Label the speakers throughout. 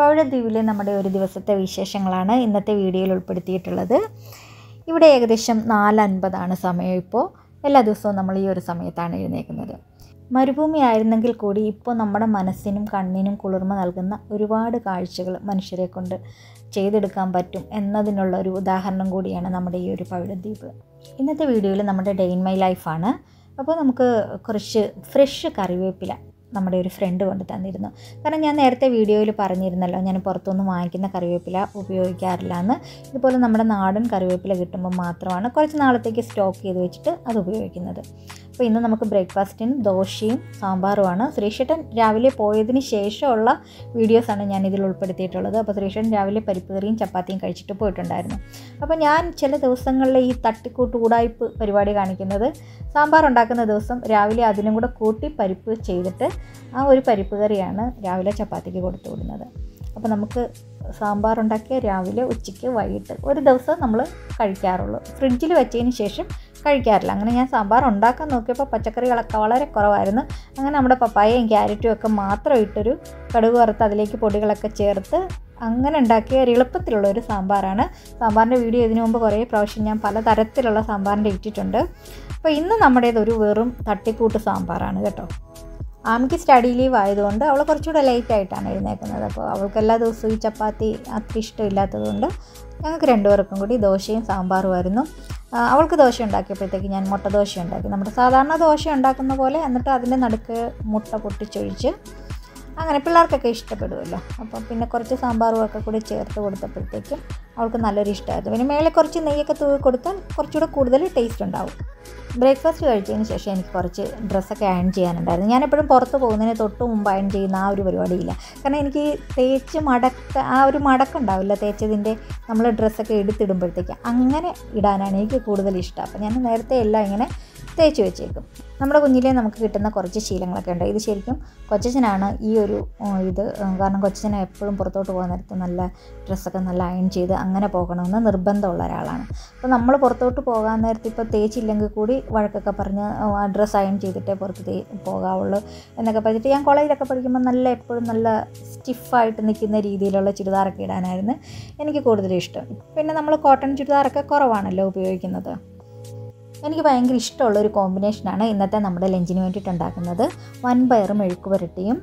Speaker 1: പവിഴദ്വീപിലെ നമ്മുടെ ഒരു ദിവസത്തെ വിശേഷങ്ങളാണ് ഇന്നത്തെ വീഡിയോയിൽ ഉൾപ്പെടുത്തിയിട്ടുള്ളത്. ഇവിടെ ഏകദേശം നാലൻപതാണ് സമയം ഇപ്പോൾ. എല്ലാ ദിവസവും നമ്മൾ ഈ ഒരു സമയത്താണ് എഴുന്നേൽക്കുന്നത്. മരുഭൂമി ആയിരുന്നെങ്കിൽ കൂടി ഇപ്പോൾ നമ്മുടെ മനസ്സിനും കണ്ണിനും കുളിർമ നൽകുന്ന ഒരുപാട് കാഴ്ചകൾ മനുഷ്യരെ കൊണ്ട് ചെയ്തെടുക്കാൻ പറ്റും എന്നതിനുള്ള ഒരു ഉദാഹരണം കൂടിയാണ് നമ്മുടെ ഈ ഒരു പവിഴദ്വീപ് ഇന്നത്തെ വീഡിയോയിൽ നമ്മുടെ ഡെയിൻ മൈ ലൈഫാണ്. അപ്പോൾ നമുക്ക് കുറച്ച് ഫ്രഷ് കറിവേപ്പില നമ്മുടെ ഒരു ഫ്രണ്ട് കൊണ്ട് തന്നിരുന്നു. കാരണം ഞാൻ നേരത്തെ വീഡിയോയിൽ പറഞ്ഞിരുന്നല്ലോ ഞാൻ പുറത്തുനിന്ന് വാങ്ങിക്കുന്ന കറിവേപ്പില ഉപയോഗിക്കാറില്ല എന്ന് ഇതുപോലെ നമ്മുടെ നാടൻ കറിവേപ്പില കിട്ടുമ്പോൾ മാത്രമാണ് കുറച്ച് നാളത്തേക്ക് സ്റ്റോക്ക് ചെയ്ത് വെച്ചിട്ട് അത് ഉപയോഗിക്കുന്നത്. അപ്പോൾ ഇന്ന് നമുക്ക് ബ്രേക്ക്ഫാസ്റ്റിന് ദോശയും സാമ്പാറുമാണ്. ശ്രീഷേട്ടൻ രാവിലെ പോയതിന് ശേഷമുള്ള വീഡിയോസാണ് ഞാൻ ഇതിൽ ഉൾപ്പെടുത്തിയിട്ടുള്ളത്. അപ്പോൾ ശ്രീഷേട്ടൻ രാവിലെ പരിപ്പ് കറിയും ചപ്പാത്തിയും കഴിച്ചിട്ട് പോയിട്ടുണ്ടായിരുന്നു. അപ്പോൾ ഞാൻ ചില ദിവസങ്ങളിൽ ഈ തട്ടിക്കൂട്ട് കൂടായ്പ് പരിപാടി കാണിക്കുന്നത് സാമ്പാർ ഉണ്ടാക്കുന്ന ദിവസം രാവിലെ അതിനും കൂടെ കൂട്ടി പരിപ്പ് ചെയ്തിട്ട് ആ ഒരു പരിപ്പ് കറിയാണ് രാവിലെ ചപ്പാത്തിക്ക് കൊടുത്തു വിടുന്നത്. അപ്പോൾ നമുക്ക് സാമ്പാർ ഉണ്ടാക്കിയ രാവിലെ ഉച്ചയ്ക്ക് വൈകിട്ട് ഒരു ദിവസം നമ്മൾ കഴിക്കാറുള്ളൂ. ഫ്രിഡ്ജിൽ വെച്ചതിന് ശേഷം കഴിക്കാറില്ല. അങ്ങനെ ഞാൻ സാമ്പാർ ഉണ്ടാക്കാൻ നോക്കിയപ്പോൾ പച്ചക്കറികളൊക്കെ വളരെ കുറവായിരുന്നു. അങ്ങനെ നമ്മുടെ പപ്പായയും ക്യാരറ്റും ഒക്കെ മാത്രം ഇട്ടൊരു കടുക് വറുത്ത് അതിലേക്ക് പൊടികളൊക്കെ ചേർത്ത് അങ്ങനെ ഉണ്ടാക്കിയ ഒരു എളുപ്പത്തിലുള്ള ഒരു സാമ്പാറാണ്. സാമ്പാറിന്റെ വീഡിയോ ഇതിനു മുമ്പ് കുറേ പ്രാവശ്യം ഞാൻ പല തരത്തിലുള്ള സാമ്പാറിന്റെ ഇട്ടിട്ടുണ്ട്. അപ്പോൾ ഇന്ന് നമ്മുടേത് ഒരു വെറും തട്ടിക്കൂട്ട് സാമ്പാറാണ് കേട്ടോ. ആമിക്ക് സ്റ്റഡി ലീവ് ആയതുകൊണ്ട് അവൾ കുറച്ചുകൂടെ ലേറ്റ് ആയിട്ടാണ് എഴുന്നേക്കുന്നത് അപ്പോൾ അവൾക്ക് എല്ലാ ദിവസവും ഈ ചപ്പാത്തി അത്ര ഇഷ്ടമില്ലാത്തതുകൊണ്ട് ഞങ്ങൾക്ക് രണ്ടുപേർക്കും കൂടി ദോശയും സാമ്പാറുമായിരുന്നു അവൾക്ക് ദോശ ഉണ്ടാക്കിയപ്പോഴത്തേക്ക് ഞാൻ മുട്ട ദോശ ഉണ്ടാക്കി. നമ്മുടെ സാധാരണ ദോശ ഉണ്ടാക്കുന്ന പോലെ എന്നിട്ട് അതിന്റെ നടുക്ക് മുട്ട പൊട്ടിച്ചൊഴിച്ച് അങ്ങനെ പിള്ളേർക്കൊക്കെ ഇഷ്ടപ്പെടുമല്ലോ. അപ്പം പിന്നെ കുറച്ച് സാമ്പാറും ഒക്കെ കൂടി ചേർത്ത് കൊടുത്തപ്പോഴത്തേക്കും അവൾക്ക് നല്ലൊരു ഇഷ്ടമായിരുന്നു. പിന്നെ മേലെ കുറച്ച് നെയ്യൊക്കെ തൂവി കൊടുത്താൽ കുറച്ചുകൂടെ കൂടുതൽ ടേസ്റ്റ് ഉണ്ടാവും. ബ്രേക്ക്ഫാസ്റ്റ് കഴിച്ചതിന് ശേഷം എനിക്ക് കുറച്ച് ഡ്രസ്സൊക്കെ അയൺ ചെയ്യാനുണ്ടായിരുന്നു. ഞാനെപ്പോഴും പുറത്ത് പോകുന്നതിന് തൊട്ട് മുമ്പ് അയൺ ചെയ്യുന്ന ആ ഒരു പരിപാടിയില്ല. കാരണം എനിക്ക് തേച്ച് മടക്ക ആ ഒരു മടക്കുണ്ടാവില്ല തേച്ചതിന്റെ നമ്മൾ ഡ്രസ്സൊക്കെ എടുത്തിടുമ്പോഴത്തേക്ക്. അങ്ങനെ ഇടാനാണ് എനിക്ക് കൂടുതൽ ഇഷ്ടം. അപ്പം ഞാൻ നേരത്തെ എല്ലാം ഇങ്ങനെ തേച്ച് വെച്ചേക്കും. നമ്മുടെ കുഞ്ഞിലെ നമുക്ക് കിട്ടുന്ന കുറച്ച് ശീലങ്ങളൊക്കെ ഉണ്ട്. ഇത് ശരിക്കും കൊച്ചച്ഛനാണ് ഈ ഒരു ഇത് കാരണം കൊച്ചച്ഛൻ എപ്പോഴും പുറത്തോട്ട് പോകുന്ന നേരത്ത് നല്ല ഡ്രസ്സൊക്കെ നല്ല അയൺ ചെയ്ത് അങ്ങനെ പോകണമെന്ന് നിർബന്ധമുള്ള ഒരാളാണ്. അപ്പോൾ നമ്മൾ പുറത്തോട്ട് പോകാൻ നേരത്ത് ഇപ്പോൾ തേച്ചില്ലെങ്കിൽ കൂടി വഴക്കൊക്കെ പറഞ്ഞ് ഡ്രസ്സ് അയൺ ചെയ്തിട്ടേ പുറത്ത് തേ പോകാവുള്ളൂ എന്നൊക്കെ പറഞ്ഞിട്ട് ഞാൻ കോളേജിലൊക്കെ പഠിക്കുമ്പോൾ നല്ല എപ്പോഴും നല്ല സ്റ്റിഫായിട്ട് നിൽക്കുന്ന രീതിയിലുള്ള ചുരിദാറൊക്കെ ഇടാനായിരുന്നു എനിക്ക് കൂടുതൽ ഇഷ്ടം പിന്നെ നമ്മൾ കോട്ടൺ ചുരിദാറൊക്കെ കുറവാണല്ലോ ഉപയോഗിക്കുന്നത്. എനിക്ക് ഭയങ്കര ഇഷ്ടമുള്ള ഒരു കോമ്പിനേഷനാണ് ഇന്നത്തെ നമ്മുടെ ലഞ്ചിന് വേണ്ടിയിട്ട് ഉണ്ടാക്കുന്നത്. വൻപയറും മെഴുക്ക് പുരട്ടിയും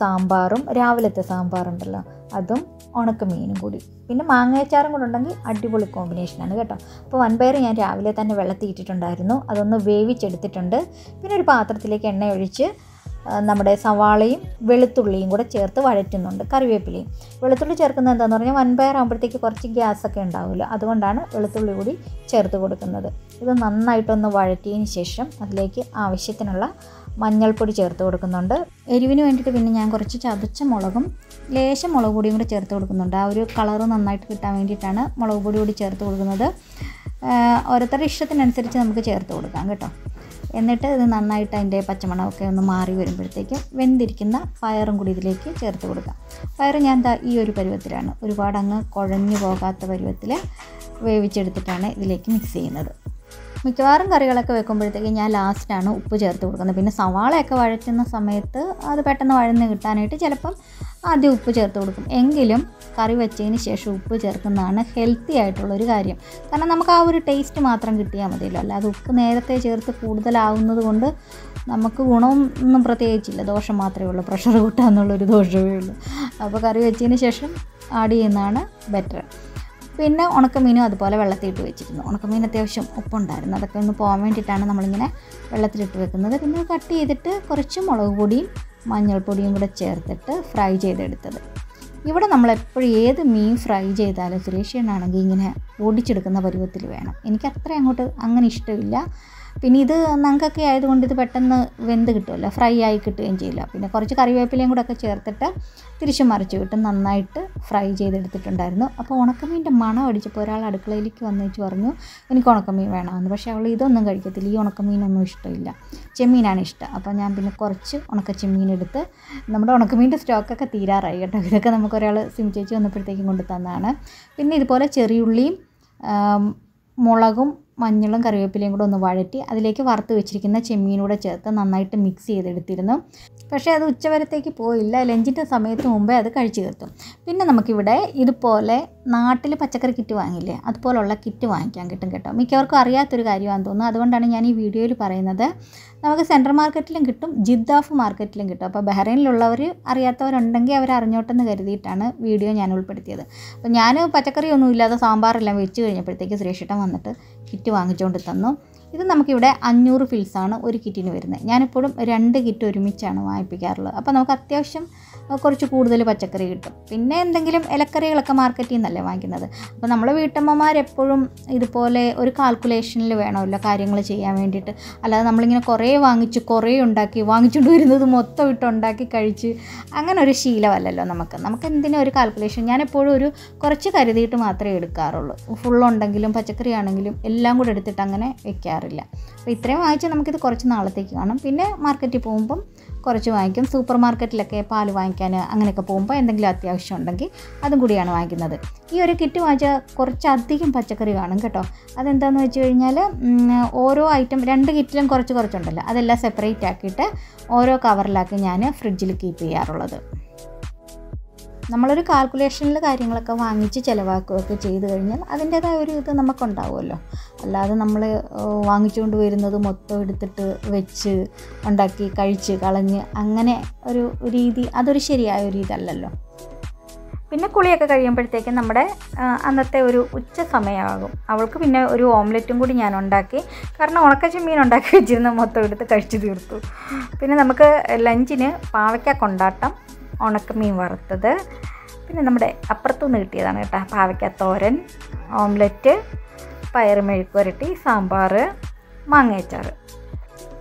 Speaker 1: സാമ്പാറും രാവിലത്തെ സാമ്പാറുണ്ടല്ലോ അതും ഉണക്കമീനും കൂടി. പിന്നെ മാങ്ങയച്ചാറും കൂടെ ഉണ്ടെങ്കിൽ അടിപൊളി കോമ്പിനേഷനാണ് കേട്ടോ. അപ്പോൾ വൻപയർ ഞാൻ രാവിലെ തന്നെ വെള്ളത്തിൽ ഇട്ടിട്ടുണ്ടായിരുന്നു. അതൊന്ന് വേവിച്ചെടുത്തിട്ടുണ്ട്. പിന്നെ ഒരു പാത്രത്തിലേക്ക് എണ്ണ ഒഴിച്ച് നമ്മുടെ സവാളയും വെളുത്തുള്ളിയും കൂടെ ചേർത്ത് വഴറ്റുന്നുണ്ട് കറിവേപ്പിലയും. വെളുത്തുള്ളി ചേർക്കുന്നത് എന്താണെന്ന് പറഞ്ഞാൽ വൻപയർ ആകുമ്പോഴത്തേക്ക് കുറച്ച് ഗ്യാസൊക്കെ ഉണ്ടാവുമല്ലോ അതുകൊണ്ടാണ് വെളുത്തുള്ളി കൂടി ചേർത്ത് കൊടുക്കുന്നത്. ഇത് നന്നായിട്ടൊന്ന് വഴറ്റിയതിന് ശേഷം അതിലേക്ക് ആവശ്യത്തിനുള്ള മഞ്ഞൾപ്പൊടി ചേർത്ത് കൊടുക്കുന്നുണ്ട്. എരിവിന് വേണ്ടിയിട്ട് പിന്നെ ഞാൻ കുറച്ച് ചതച്ച മുളകും ലേശം മുളക് പൊടിയും കൂടി ചേർത്ത് കൊടുക്കുന്നുണ്ട്. ആ ഒരു കളറ് നന്നായിട്ട് കിട്ടാൻ വേണ്ടിയിട്ടാണ് മുളക് പൊടി കൂടി ചേർത്ത് കൊടുക്കുന്നത്. ഓരോരുത്തരുടെ ഇഷ്ടത്തിനനുസരിച്ച് നമുക്ക് ചേർത്ത് കൊടുക്കാം കേട്ടോ. എന്നിട്ട് ഇത് നന്നായിട്ട് അതിന്റെ പച്ചമണമൊക്കെ ഒന്ന് മാറി വരുമ്പോഴത്തേക്കും വെന്തിരിക്കുന്ന പയറും കൂടി ഇതിലേക്ക് ചേർത്ത് കൊടുക്കാം. പയർ ഞാൻ ഈ ഒരു പരുവത്തിലാണ്. ഒരുപാട് അങ്ങ് കുഴഞ്ഞു പോകാത്ത പരുവത്തിൽ വേവിച്ചെടുത്തിട്ടാണ് ഇതിലേക്ക് മിക്സ് ചെയ്യുന്നത്. മിക്കവാറും കറികളൊക്കെ വെക്കുമ്പോഴത്തേക്ക് ഞാൻ ലാസ്റ്റാണ് ഉപ്പ് ചേർത്ത് കൊടുക്കുന്നത്. പിന്നെ സവാളയൊക്കെ വഴറ്റുന്ന സമയത്ത് അത് പെട്ടെന്ന് വഴന്ന് കിട്ടാനായിട്ട് ചിലപ്പം ആദ്യം ഉപ്പ് ചേർത്ത് കൊടുക്കും. എങ്കിലും കറി വെച്ചതിന് ശേഷം ഉപ്പ് ചേർക്കുന്നതാണ് ഹെൽത്തി ആയിട്ടുള്ളൊരു കാര്യം. കാരണം നമുക്ക് ആ ഒരു ടേസ്റ്റ് മാത്രം കിട്ടിയാൽ മതിയല്ലോ. അല്ലാതെ ഉപ്പ് നേരത്തെ ചേർത്ത് കൂടുതലാവുന്നത് കൊണ്ട് നമുക്ക് ഗുണമൊന്നും പ്രത്യേകിച്ചില്ല. ദോഷം മാത്രമേ ഉള്ളൂ. പ്രഷർ കൂട്ടുക എന്നുള്ളൊരു ദോഷമേ ഉള്ളൂ. അപ്പോൾ കറി വെച്ചതിന് ശേഷം ആഡ് ചെയ്യുന്നതാണ് ബെറ്റർ. പിന്നെ ഉണക്കമീനും അതുപോലെ വെള്ളത്തിലിട്ട് വെച്ചിരുന്നു. ഉണക്കമീൻ അത്യാവശ്യം ഉപ്പുണ്ടായിരുന്നു. അതൊക്കെ ഒന്ന് പോകാൻ വേണ്ടിയിട്ടാണ് നമ്മളിങ്ങനെ വെള്ളത്തിലിട്ട് വെക്കുന്നത്. പിന്നെ കട്ട് ചെയ്തിട്ട് കുറച്ച് മുളക് പൊടിയും മഞ്ഞൾപ്പൊടിയും കൂടെ ചേർത്തിട്ട് ഫ്രൈ ചെയ്തെടുത്തത്. ഇവിടെ നമ്മൾ എപ്പോഴും ഏത് മീൻ ഫ്രൈ ചെയ്താലും സുരേഷ്യനാണെങ്കിൽ ഇങ്ങനെ ഓടിച്ചെടുക്കുന്ന പരുവത്തിൽ വേണം. എനിക്ക് അത്ര അങ്ങോട്ട് അങ്ങനെ ഇഷ്ടമില്ല. പിന്നെ ഇത് നങ്കൊക്കെ ആയതുകൊണ്ട് ഇത് പെട്ടെന്ന് വെന്ത് കിട്ടുമല്ലോ ഫ്രൈ ആയി കിട്ടുകയും ചെയ്യില്ല. പിന്നെ കുറച്ച് കറിവേപ്പിലയും കൂടെ ഒക്കെ ചേർത്തിട്ട് തിരിച്ചു മറിച്ച് വിട്ട് നന്നായിട്ട് ഫ്രൈ ചെയ്തെടുത്തിട്ടുണ്ടായിരുന്നു. അപ്പോൾ ഉണക്കമീന്റെ മണം അടിച്ചപ്പോൾ ഒരാൾ അടുക്കളയിലേക്ക് വന്നേച്ച് പറഞ്ഞു എനിക്ക് ഉണക്കമീൻ വേണമെന്ന്. പക്ഷേ അവൾ ഇതൊന്നും കഴിക്കത്തില്ല ഈ ഉണക്കമീനൊന്നും ഇഷ്ടമില്ല. ചെമ്മീനാണ് ഇഷ്ടം. അപ്പോൾ ഞാൻ പിന്നെ കുറച്ച് ഉണക്ക ചെമ്മീൻ എടുത്ത് നമ്മുടെ ഉണക്കമീന്റെ സ്റ്റോക്കൊക്കെ തീരാറായി കേട്ടോ. ഇതൊക്കെ നമുക്ക് ഒരാൾ സിം ചേച്ചി വന്നപ്പോഴത്തേക്കും കൊണ്ട് തന്നതാണ് പിന്നെ ഇതുപോലെ ചെറിയുള്ളിയും മുളകും മഞ്ഞളും കറിവേപ്പിലയും കൂടെ ഒന്ന് വഴറ്റി അതിലേക്ക് വറുത്ത് വെച്ചിരിക്കുന്ന ചെമ്മീനൂടെ ചേർത്ത് നന്നായിട്ട് മിക്സ് ചെയ്തെടുത്തിരുന്നു. പക്ഷേ അത് ഉച്ചവരത്തേക്ക് പോയില്ല. ലഞ്ചിന്റെ സമയത്ത് മുമ്പേ അത് കഴിച്ചു തീർത്തു. പിന്നെ നമുക്കിവിടെ ഇതുപോലെ നാട്ടിൽ പച്ചക്കറി കിറ്റ് വാങ്ങില്ലേ അതുപോലുള്ള കിറ്റ് വാങ്ങിക്കാൻ കിട്ടും കേട്ടോ. മിക്കവർക്കും അറിയാത്തൊരു കാര്യമാണെന്ന് തോന്നുന്നു. അതുകൊണ്ടാണ് ഞാൻ ഈ വീഡിയോയിൽ പറയുന്നത്. നമുക്ക് സെൻട്രൽ മാർക്കറ്റിലും കിട്ടും ജിദ്ദാഫ് മാർക്കറ്റിലും കിട്ടും. അപ്പോൾ ബഹ്റൈനിലുള്ളവർ അറിയാത്തവരുണ്ടെങ്കിൽ അവർ അറിഞ്ഞോട്ടെന്ന് കരുതിയിട്ടാണ് വീഡിയോ ഞാൻ ഉൾപ്പെടുത്തിയത്. അപ്പോൾ ഞാൻ പച്ചക്കറി ഒന്നും ഇല്ലാതെ സാമ്പാറെല്ലാം വെച്ച് കഴിഞ്ഞപ്പോഴത്തേക്ക് ശ്രീഷിട്ടം വന്നിട്ട് കിറ്റ് വാങ്ങിച്ചുകൊണ്ട് തന്നു. ഇത് നമുക്കിവിടെ അഞ്ഞൂറ് ഫിൽസാണ് ഒരു കിറ്റിന് വരുന്നത്. ഞാനിപ്പോഴും രണ്ട് കിറ്റ് ഒരുമിച്ചാണ് വാങ്ങിപ്പിക്കാറുള്ളത്. അപ്പോൾ നമുക്ക് അത്യാവശ്യം കുറച്ച് കൂടുതൽ പച്ചക്കറി കിട്ടും. പിന്നെ എന്തെങ്കിലും ഇലക്കറികളൊക്കെ മാർക്കറ്റിൽ നിന്നല്ലേ വാങ്ങിക്കുന്നത്. അപ്പോൾ നമ്മളെ വീട്ടമ്മമാരെപ്പോഴും ഇതുപോലെ ഒരു കാൽക്കുലേഷനിൽ വേണമല്ലോ കാര്യങ്ങൾ ചെയ്യാൻ വേണ്ടിയിട്ട്. അല്ലാതെ നമ്മളിങ്ങനെ കുറേ വാങ്ങിച്ച് കുറേ ഉണ്ടാക്കി വാങ്ങിച്ചുകൊണ്ട് വരുന്നത് മൊത്തം ഇട്ട് ഉണ്ടാക്കി കഴിച്ച് അങ്ങനെ ഒരു ശീലമല്ലല്ലോ നമുക്ക്. നമുക്ക് എന്തിനും ഒരു കാൽക്കുലേഷൻ ഞാൻ എപ്പോഴും ഒരു കുറച്ച് കരുതിയിട്ട് മാത്രമേ എടുക്കാറുള്ളൂ. ഫുള്ളുണ്ടെങ്കിലും പച്ചക്കറി ആണെങ്കിലും എല്ലാം കൂടെ എടുത്തിട്ട് അങ്ങനെ വെക്കാറില്ല അപ്പോൾ ഇത്രയും വാങ്ങിച്ചാൽ നമുക്കിത് കുറച്ച് നാളത്തേക്ക് കാണും. പിന്നെ മാർക്കറ്റിൽ പോകുമ്പം കുറച്ച് വാങ്ങിക്കും. സൂപ്പർ മാർക്കറ്റിലൊക്കെ പാൽ വാങ്ങിക്കാൻ അങ്ങനെയൊക്കെ പോകുമ്പോൾ എന്തെങ്കിലും അത്യാവശ്യം ഉണ്ടെങ്കിൽ അതും കൂടിയാണ് വാങ്ങിക്കുന്നത്. ഈ ഒരു കിറ്റ് വാങ്ങിച്ചാൽ കുറച്ചധികം പച്ചക്കറി കാണും കേട്ടോ. അതെന്താണെന്ന് വെച്ച് കഴിഞ്ഞാൽ ഓരോ ഐറ്റം രണ്ട് കിറ്റിലും കുറച്ച് കുറച്ചുണ്ടല്ലോ. അതെല്ലാം സെപ്പറേറ്റ് ആക്കിയിട്ട് ഓരോ കവറിലാക്കി ഞാൻ ഫ്രിഡ്ജിൽ കീപ്പ് ചെയ്യാറുള്ളത്. നമ്മളൊരു കാൽക്കുലേഷനിൽ കാര്യങ്ങളൊക്കെ വാങ്ങിച്ച് ചിലവാക്കുകയൊക്കെ ചെയ്ത് കഴിഞ്ഞാൽ അതിന്റേതായ ഒരു ഇത് നമുക്കുണ്ടാവുമല്ലോ. അല്ലാതെ നമ്മൾ വാങ്ങിച്ചുകൊണ്ട് വരുന്നത് മൊത്തം എടുത്തിട്ട് വെച്ച് ഉണ്ടാക്കി കഴിച്ച് കളഞ്ഞ് അങ്ങനെ ഒരു രീതി അതൊരു ശരിയായ ഒരു ഇതല്ലല്ലോ. പിന്നെ കുളിയൊക്കെ കഴിയുമ്പോഴത്തേക്കും നമ്മുടെ അന്നത്തെ ഒരു ഉച്ച സമയമാകും. അവൾക്ക് പിന്നെ ഒരു ഓംലെറ്റും കൂടി ഞാൻ ഉണ്ടാക്കി കാരണം ഉണക്കച്ച മീൻ ഉണ്ടാക്കി വെച്ചിരുന്ന മൊത്തം എടുത്ത് കഴിച്ചു തീർത്തു. പിന്നെ നമുക്ക് ലഞ്ചിന് പാവയ്ക്ക കൊണ്ടാട്ടം ഉണക്കമീൻ വറുത്തത് പിന്നെ നമ്മുടെ അപ്പുറത്തുനിന്ന് കിട്ടിയതാണ് കേട്ടോ പാവയ്ക്ക തോരൻ ഓംലെറ്റ് പയറ് മെഴുക്കുരട്ടി സാമ്പാർ മാങ്ങയച്ചാറ്.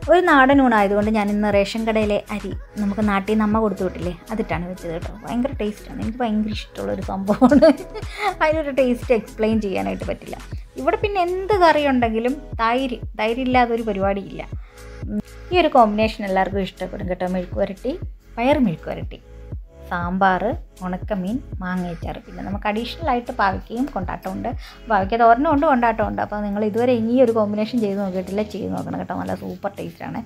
Speaker 1: ഒരു നാടൻ ഊണായതുകൊണ്ട് ഞാൻ ഇന്ന് റേഷൻ കടയിലെ അരി നമുക്ക് നാട്ടിൽ നിന്ന് അമ്മ കൊടുത്തു വിട്ടില്ലേ? അതിട്ടാണ് വെച്ചത് കേട്ടോ. ഭയങ്കര ടേസ്റ്റാണ് എനിക്ക് ഭയങ്കര ഇഷ്ടമുള്ളൊരു സംഭവമാണ്. അതിനൊരു ടേസ്റ്റ് എക്സ്പ്ലെയിൻ ചെയ്യാനായിട്ട് പറ്റില്ല. ഇവിടെ പിന്നെ എന്ത് കറി ഉണ്ടെങ്കിലും തൈര് തൈരില്ലാതെ ഒരു പരിപാടിയില്ല. ഈ ഒരു കോമ്പിനേഷൻ എല്ലാവർക്കും ഇഷ്ടപ്പെടും കേട്ടോ. മെഴുക്ക് വരട്ടി പയർ മെഴുക്ക് വരട്ടി. സാമ്പാർ ഉണക്കമീൻ മാങ്ങയച്ചാറ്. പിന്നെ നമുക്ക് അഡീഷണൽ ആയിട്ട് പാവയ്ക്കയും കൊണ്ടാട്ടമുണ്ട്. പാവയ്ക്ക തോരനും ഉണ്ട് കൊണ്ടാട്ടമുണ്ട്. അപ്പോൾ നിങ്ങൾ ഇതുവരെ ഈ ഒരു കോമ്പിനേഷൻ ചെയ്ത് നോക്കിയിട്ടില്ല. ചെയ്ത് നോക്കണം കേട്ടോ. നല്ല സൂപ്പർ ടേസ്റ്റാണ്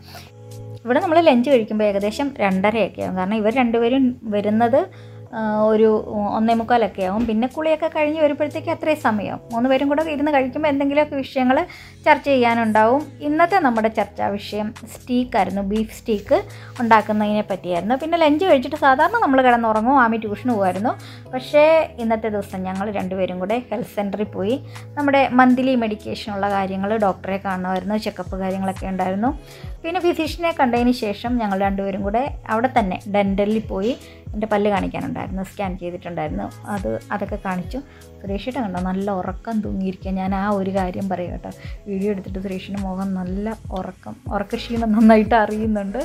Speaker 1: ഇവിടെ നമ്മൾ ലഞ്ച് കഴിക്കുമ്പോൾ ഏകദേശം രണ്ടരയൊക്കെ കാരണം ഇവർ രണ്ടുപേരും വരുന്നത് ഒരു ഒന്നേ മുക്കാലൊക്കെ ആവും. പിന്നെ കുളിയൊക്കെ കഴിഞ്ഞ് വരുമ്പോഴത്തേക്ക് അത്രയും സമയം. മൂന്ന് പേരും കൂടെ ഇരുന്ന് കഴിക്കുമ്പോൾ എന്തെങ്കിലുമൊക്കെ വിഷയങ്ങൾ ചർച്ച ചെയ്യാനുണ്ടാവും. ഇന്നത്തെ നമ്മുടെ ചർച്ചാ വിഷയം സ്റ്റീക്കായിരുന്നു ബീഫ് സ്റ്റീക്ക് ഉണ്ടാക്കുന്നതിനെ പറ്റിയായിരുന്നു. പിന്നെ ലഞ്ച് കഴിച്ചിട്ട് സാധാരണ നമ്മൾ കിടന്നുറങ്ങും ആമി ട്യൂഷന് പോകുമായിരുന്നു പക്ഷേ ഇന്നത്തെ ദിവസം ഞങ്ങൾ രണ്ടുപേരും കൂടെ ഹെൽത്ത് സെന്ററിൽ പോയി. നമ്മുടെ മന്ത്ലി മെഡിക്കേഷനുള്ള കാര്യങ്ങൾ ഡോക്ടറെ കാണുമായിരുന്നു. ചെക്കപ്പ് കാര്യങ്ങളൊക്കെ ഉണ്ടായിരുന്നു. പിന്നെ ഫിസിഷ്യനെ കണ്ടതിന് ശേഷം ഞങ്ങൾ രണ്ടുപേരും കൂടെ അവിടെ തന്നെ ഡെന്റലിൽ പോയി എന്റെ പല്ല് കാണിക്കാനുണ്ടായിരുന്നു സ്കാൻ ചെയ്തിട്ടുണ്ടായിരുന്നു. അത് അതൊക്കെ കാണിച്ചു. സുരേഷിട്ട് കണ്ടോ നല്ല ഉറക്കം തൂങ്ങിയിരിക്കുക ഞാൻ ആ ഒരു കാര്യം പറയും കേട്ടോ. വീഡിയോ എടുത്തിട്ട് സുരേഷിന്റെ മുഖം നല്ല ഉറക്കം ഉറക്കക്ഷീണം നന്നായിട്ട് അറിയുന്നുണ്ട്.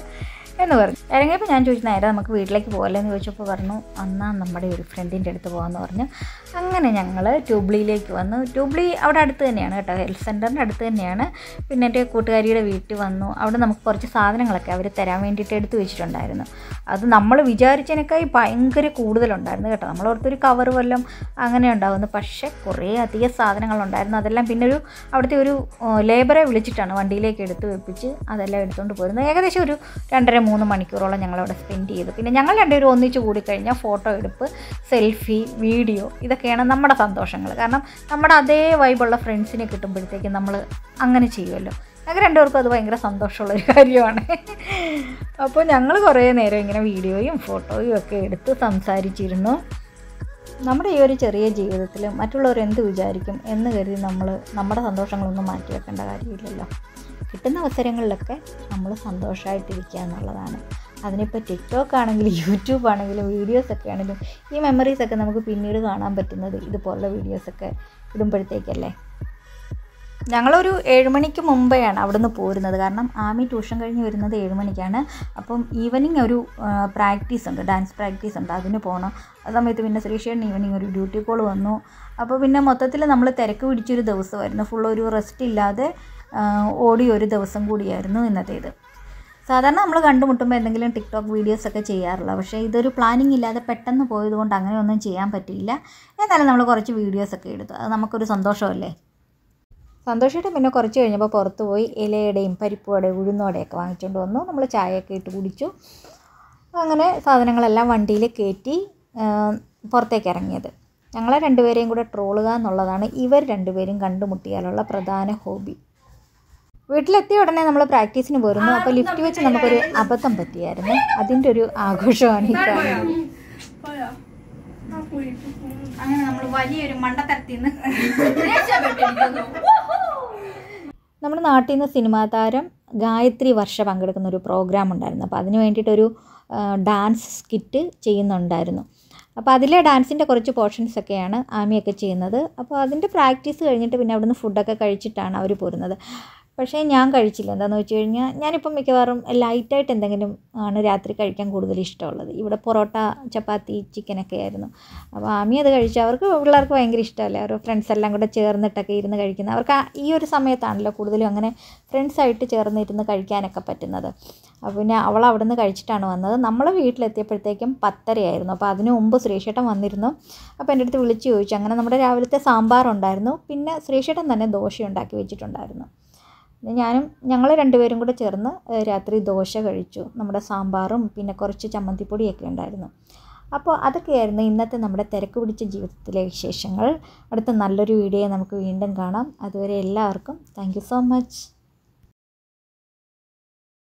Speaker 1: എന്ന് പറഞ്ഞു. ഇറങ്ങിയപ്പോൾ ഞാൻ ചോദിച്ചു നേരെ നമുക്ക് വീട്ടിലേക്ക് പോകല്ലേ എന്ന് ചോദിച്ചപ്പോൾ പറഞ്ഞു അന്നാ നമ്മുടെ ഒരു ഫ്രണ്ടിന്റെ അടുത്ത് പോകാമെന്ന് പറഞ്ഞു. അങ്ങനെ ഞങ്ങൾ ട്യൂബ്ലിയിലേക്ക് വന്നു. ട്യൂബ്ലി അവിടെ അടുത്ത് തന്നെയാണ് കേട്ടോ. ഹെൽത്ത് സെന്ററിന്റെ അടുത്ത് തന്നെയാണ്. പിന്നെ എന്റെ കൂട്ടുകാരിയുടെ വീട്ടിൽ വന്നു. അവിടെ നമുക്ക് കുറച്ച് സാധനങ്ങളൊക്കെ അവർ തരാൻ വേണ്ടിയിട്ട് എടുത്തു വെച്ചിട്ടുണ്ടായിരുന്നു. അത് നമ്മൾ വിചാരിച്ചതിനേക്കായി ഭയങ്കര കൂടുതലുണ്ടായിരുന്നു കേട്ടോ. നമ്മളോർത്തൊരു കവർ വല്ലതും അങ്ങനെ ഉണ്ടാകുന്നു പക്ഷേ കുറേ അധികം സാധനങ്ങളുണ്ടായിരുന്നു അതെല്ലാം പിന്നെ ഒരു അവിടുത്തെ ഒരു ലേബറെ വിളിച്ചിട്ടാണ് വണ്ടിയിലേക്ക് എടുത്ത് വെപ്പിച്ച് അതെല്ലാം എടുത്തുകൊണ്ട് പോരുന്നത്. ഏകദേശം ഒരു രണ്ടര മൂന്ന് മണിക്കൂറോളം ഞങ്ങളവിടെ സ്പെൻഡ് ചെയ്തു. പിന്നെ ഞങ്ങൾ രണ്ടുപേരും ഒന്നിച്ച് കൂടിക്കഴിഞ്ഞാൽ ഫോട്ടോ എടുപ്പ് സെൽഫി വീഡിയോ ഇതൊക്കെയാണ് നമ്മുടെ സന്തോഷങ്ങൾ. കാരണം നമ്മുടെ അതേ വൈബുള്ള ഫ്രണ്ട്സിനെ കിട്ടുമ്പോഴത്തേക്കും നമ്മൾ അങ്ങനെ ചെയ്യുമല്ലോ. ഞങ്ങൾക്ക് രണ്ടുപേർക്കും അത് ഭയങ്കര സന്തോഷമുള്ളൊരു കാര്യമാണ്. അപ്പോൾ ഞങ്ങൾ കുറേ നേരം ഇങ്ങനെ വീഡിയോയും ഫോട്ടോയും ഒക്കെ എടുത്ത് സംസാരിച്ചിരുന്നു. നമ്മുടെ ഈ ഒരു ചെറിയ ജീവിതത്തിൽ മറ്റുള്ളവർ എന്ത് വിചാരിക്കും എന്ന് കരുതി നമ്മൾ നമ്മുടെ സന്തോഷങ്ങളൊന്നും മാറ്റി വെക്കേണ്ട കാര്യമില്ലല്ലോ. കിട്ടുന്ന അവസരങ്ങളിലൊക്കെ നമ്മൾ സന്തോഷമായിട്ടിരിക്കുക എന്നുള്ളതാണ്. അതിനിപ്പോൾ ടിക്ടോക്ക് ആണെങ്കിലും യൂട്യൂബ് ആണെങ്കിലും വീഡിയോസൊക്കെ ആണെങ്കിലും ഈ മെമ്മറീസൊക്കെ നമുക്ക് പിന്നീട് കാണാൻ പറ്റുന്നത് ഇതുപോലുള്ള വീഡിയോസൊക്കെ ഇടുമ്പോഴത്തേക്കല്ലേ? ഞങ്ങളൊരു ഏഴുമണിക്ക് മുമ്പെയാണ് അവിടുന്ന് പോരുന്നത്. കാരണം ആമി ട്യൂഷൻ കഴിഞ്ഞ് വരുന്നത് ഏഴുമണിക്കാണ് അപ്പം ഈവനിങ് ഒരു പ്രാക്ടീസ് ഉണ്ട് ഡാൻസ് പ്രാക്ടീസ് ഉണ്ട്. അതിന് പോകണം ആ സമയത്ത് പിന്നെ ശ്രീഷേണ് ഈവനിങ് ഒരു ഡ്യൂട്ടി കോൾ വന്നു. അപ്പോൾ പിന്നെ മൊത്തത്തിൽ നമ്മൾ തിരക്ക് പിടിച്ചൊരു ദിവസമായിരുന്നു. ഫുൾ ഒരു റെസ്റ്റ് ഇല്ലാതെ ആ, ഓടിയ ഒരു ദിവസം കൂടിയായിരുന്നു ഇന്നത്തേത്. സാധാരണ നമ്മൾ കണ്ടുമുട്ടുമ്പോൾ എന്തെങ്കിലും ടിക്ടോക്ക് വീഡിയോസ് ഒക്കെ ചെയ്യാറുള്ള. പക്ഷേ ഇതൊരു പ്ലാനിങ് ഇല്ലാതെ പെട്ടെന്ന് പോയതുകൊണ്ട് അങ്ങനെയൊന്നും ചെയ്യാൻ പറ്റിയില്ല. എന്നാലും നമ്മൾ കുറച്ച് വീഡിയോസൊക്കെ എടുത്തു. അത് നമുക്കൊരു സന്തോഷമല്ലേ? സന്തോഷമായിട്ട് പിന്നെ കുറച്ച് കഴിഞ്ഞപ്പോൾ പുറത്ത് പോയി ഇലയുടെയും പരിപ്പുവടയും ഉഴുന്നോടെയൊക്കെ വാങ്ങിച്ചുകൊണ്ട് വന്നു. നമ്മൾ ചായയൊക്കെ ഇട്ട് കുടിച്ചു. അങ്ങനെ സാധനങ്ങളെല്ലാം വണ്ടിയിൽ കയറ്റി പുറത്തേക്ക് ഇറങ്ങിയത്. ഞങ്ങളെ രണ്ടുപേരെയും കൂടെ ട്രോളുക എന്നുള്ളതാണ് ഇവർ രണ്ടുപേരും കണ്ടുമുട്ടിയാലുള്ള പ്രധാന ഹോബി. വീട്ടിലെത്തിയ ഉടനെ നമ്മൾ പ്രാക്ടീസിന് പോരുന്നു. അപ്പോൾ ലിഫ്റ്റ് വെച്ച് നമുക്കൊരു അബദ്ധം പറ്റിയായിരുന്നു. അതിന്റെ ഒരു ആഘോഷമാണ് ഈ കാണുന്നത് അങ്ങനെ നമ്മൾ വലിയൊരു മണ്ടത്തരത്തിൽ നിന്ന് നമ്മുടെ നാട്ടിൽ നിന്ന് സിനിമാ താരം ഗായത്രി വർഷ പങ്കെടുക്കുന്ന ഒരു പ്രോഗ്രാം ഉണ്ടായിരുന്നു. അപ്പോൾ അതിന് വേണ്ടിയിട്ടൊരു ഡാൻസ് സ്കിറ്റ് ചെയ്യുന്നുണ്ടായിരുന്നു. അപ്പോൾ അതിലെ ഡാൻസിന്റെ കുറച്ച് പോർഷൻസ് ഒക്കെയാണ് ആമിയൊക്കെ ചെയ്യുന്നത്. അപ്പോൾ അതിന്റെ പ്രാക്ടീസ് കഴിഞ്ഞിട്ട് പിന്നെ അവിടുന്ന് ഫുഡൊക്കെ കഴിച്ചിട്ടാണ് അവർ പോരുന്നത്. പക്ഷേ ഞാൻ കഴിച്ചില്ല. എന്താണെന്ന് വെച്ച് കഴിഞ്ഞാൽ ഞാനിപ്പം മിക്കവാറും ലൈറ്റായിട്ട് എന്തെങ്കിലും ആണ് രാത്രി കഴിക്കാൻ കൂടുതൽ ഇഷ്ടമുള്ളത്. ഇവിടെ പൊറോട്ട ചപ്പാത്തി ചിക്കനൊക്കെ ആയിരുന്നു. അപ്പോൾ ആമി അത് കഴിച്ചു. അവർക്ക് പിള്ളേർക്ക് ഭയങ്കര ഇഷ്ടമല്ലേ? അവരുടെ ഫ്രണ്ട്സ് എല്ലാം കൂടെ ചേർന്നിട്ടൊക്കെ ഇരുന്ന് കഴിക്കുന്നത് അവർക്ക് ഈ ഒരു സമയത്താണല്ലോ കൂടുതലും അങ്ങനെ ഫ്രണ്ട്സായിട്ട് ചേർന്നിരുന്ന് കഴിക്കാനൊക്കെ പറ്റുന്നത്. അപ്പോൾ പിന്നെ അവൾ അവിടെ നിന്ന് കഴിച്ചിട്ടാണ് വന്നത്. നമ്മൾ വീട്ടിലെത്തിയപ്പോഴത്തേക്കും പത്തരയായിരുന്നു. അപ്പോൾ അതിനു മുമ്പ് ശ്രീശേട്ടൻ വന്നിരുന്നു. അപ്പോൾ എന്റെ അടുത്ത് വിളിച്ച് ചോദിച്ചു. അങ്ങനെ നമ്മുടെ രാവിലത്തെ സാമ്പാറുണ്ടായിരുന്നു. പിന്നെ ശ്രീശേട്ടൻ തന്നെ ദോശ ഉണ്ടാക്കി വെച്ചിട്ടുണ്ടായിരുന്നു. ഞാനും ഞങ്ങൾ രണ്ടുപേരും കൂടെ ചേർന്ന് രാത്രി ദോശ കഴിച്ചു. നമ്മുടെ സാമ്പാറും പിന്നെ കുറച്ച് ചമ്മന്തിപ്പൊടിയൊക്കെ ഉണ്ടായിരുന്നു. അപ്പോൾ അതൊക്കെയായിരുന്നു ഇന്നത്തെ നമ്മുടെ തിരക്ക് പിടിച്ച ജീവിതത്തിലെ വിശേഷങ്ങൾ. അടുത്ത നല്ലൊരു വീഡിയോ നമുക്ക് വീണ്ടും കാണാം. അതുവരെ എല്ലാവർക്കും താങ്ക് സോ മച്ച്